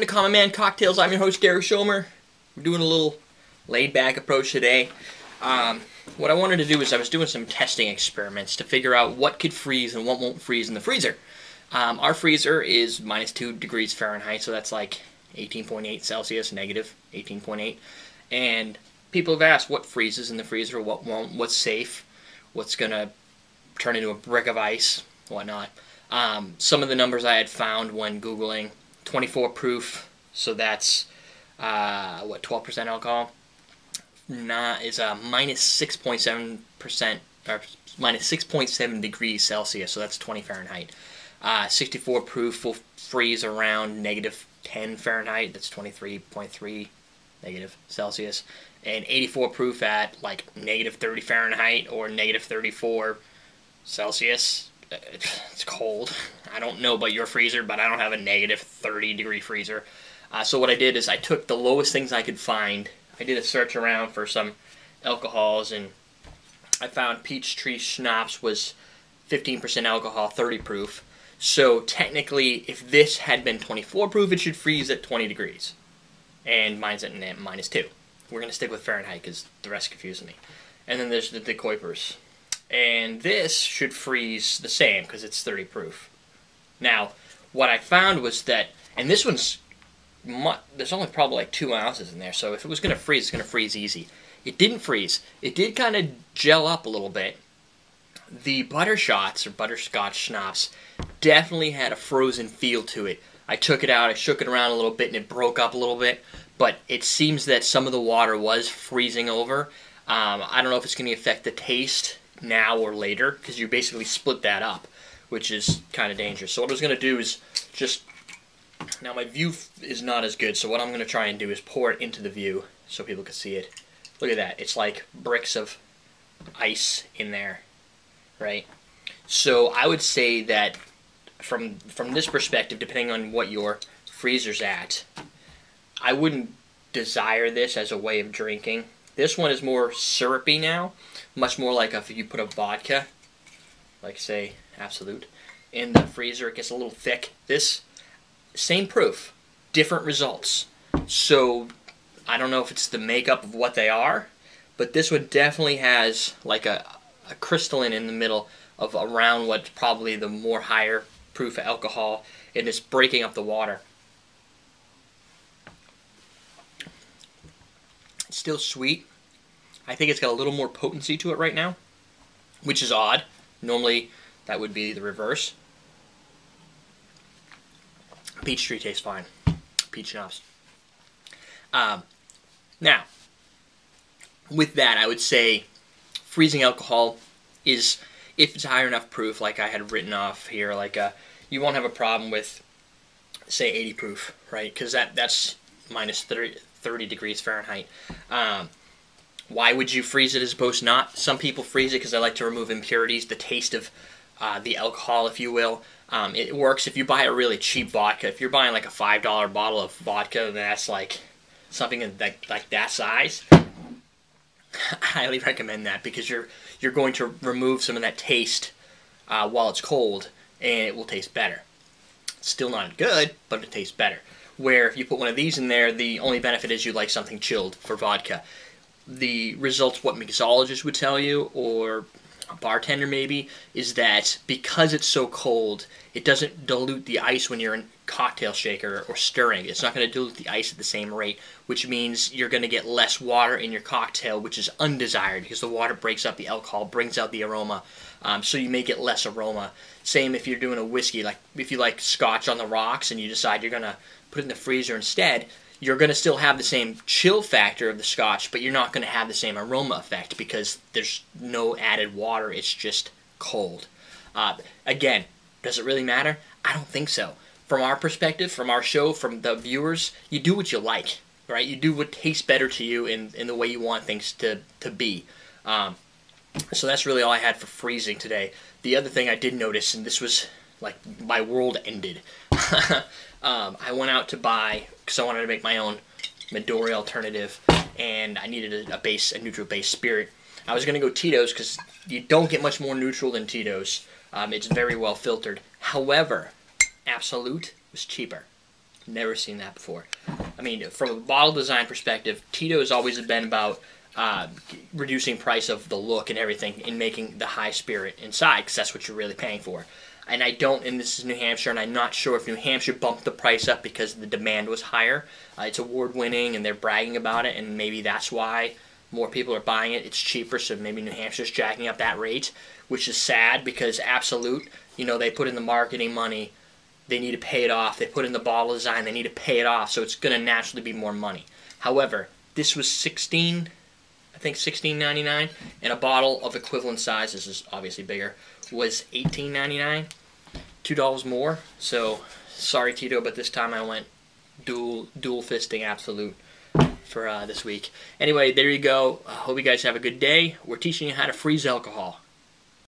welcome to Common Man Cocktails. I'm your host, Gary Schomer. We're doing a little laid back approach today. Um, what I wanted to do is I was doing some testing experiments to figure out what could freeze and what won't freeze in the freezer. Um, our freezer is minus 2 degrees Fahrenheit, so that's like 18.8 Celsius, negative 18.8. And people have asked what freezes in the freezer, what won't, what's safe, what's going to turn into a brick of ice, whatnot. Um, some of the numbers I had found when Googling 24 proof, so that's uh, what 12% alcohol. Not is a minus 6.7 percent or minus 6.7 degrees Celsius, so that's 20 Fahrenheit. Uh, 64 proof will freeze around negative 10 Fahrenheit, that's 23.3 negative Celsius, and 84 proof at like negative 30 Fahrenheit or negative 34 Celsius it's cold. I don't know about your freezer, but I don't have a negative 30 degree freezer. Uh, so what I did is I took the lowest things I could find. I did a search around for some alcohols, and I found Peachtree Schnapps was 15% alcohol, 30 proof. So technically, if this had been 24 proof, it should freeze at 20 degrees. And mine's at minus 2. We're going to stick with Fahrenheit because the rest confuses me. And then there's the, DeKuypers and this should freeze the same because it's 30 proof. Now, what I found was that, and this one's, there's only probably like two ounces in there, so if it was going to freeze, it's going to freeze easy. It didn't freeze. It did kind of gel up a little bit. The butter shots or butterscotch schnapps definitely had a frozen feel to it. I took it out, I shook it around a little bit, and it broke up a little bit. But it seems that some of the water was freezing over. Um, I don't know if it's going to affect the taste now or later because you basically split that up, which is kind of dangerous. So what I was going to do is just now my view is not as good. So what I'm going to try and do is pour it into the view so people can see it. Look at that. It's like bricks of ice in there, right? So I would say that from from this perspective, depending on what your freezer's at, I wouldn't desire this as a way of drinking. This one is more syrupy now, much more like if you put a vodka, like say Absolut, in the freezer, it gets a little thick. This, same proof, different results. So I don't know if it's the makeup of what they are, but this one definitely has like a, a crystalline in the middle of around what's probably the more higher proof of alcohol, and it's breaking up the water. Still sweet, I think it's got a little more potency to it right now, which is odd. Normally, that would be the reverse. Peach tree tastes fine. Peach schnapps. Um, now, with that, I would say freezing alcohol is, if it's higher enough proof, like I had written off here, like uh, you won't have a problem with, say, 80 proof, right? Because that that's minus 30, 30 degrees Fahrenheit. Um, why would you freeze it as opposed to not? Some people freeze it because they like to remove impurities, the taste of uh, the alcohol, if you will. Um, it works if you buy a really cheap vodka. If you're buying like a five dollar bottle of vodka, that's like something like like that size. I highly recommend that because you're you're going to remove some of that taste uh, while it's cold, and it will taste better. still not good, but it tastes better. Where if you put one of these in there, the only benefit is you like something chilled for vodka. The results what mixologists would tell you or a bartender maybe is that because it's so cold it doesn't dilute the ice when you're in cocktail shaker or stirring it's not going to dilute the ice at the same rate which means you're going to get less water in your cocktail which is undesired because the water breaks up the alcohol brings out the aroma um, so you may get less aroma same if you're doing a whiskey like if you like scotch on the rocks and you decide you're going to put it in the freezer instead you're going to still have the same chill factor of the scotch, but you're not going to have the same aroma effect because there's no added water. It's just cold. Uh, again, does it really matter? I don't think so. From our perspective, from our show, from the viewers, you do what you like, right? You do what tastes better to you in, in the way you want things to, to be. Um, so that's really all I had for freezing today. The other thing I did notice, and this was like my world ended. um, I went out to buy because I wanted to make my own Midori alternative, and I needed a, a base, a neutral base spirit. I was gonna go Tito's because you don't get much more neutral than Tito's. Um, it's very well filtered. However, Absolut was cheaper. Never seen that before. I mean, from a bottle design perspective, Tito has always been about uh, reducing price of the look and everything and making the high spirit inside because that's what you're really paying for. And I don't, and this is New Hampshire, and I'm not sure if New Hampshire bumped the price up because the demand was higher. Uh, it's award winning and they're bragging about it, and maybe that's why more people are buying it. It's cheaper, so maybe New Hampshire's jacking up that rate, which is sad because Absolut, you know, they put in the marketing money, they need to pay it off. They put in the bottle design, they need to pay it off, so it's going to naturally be more money. However, this was 16 I think 16.99 and a bottle of equivalent size this is obviously bigger was 18.99 two dollars more so sorry Tito but this time I went dual dual fisting Absolut for uh, this week. Anyway, there you go. I hope you guys have a good day. We're teaching you how to freeze alcohol.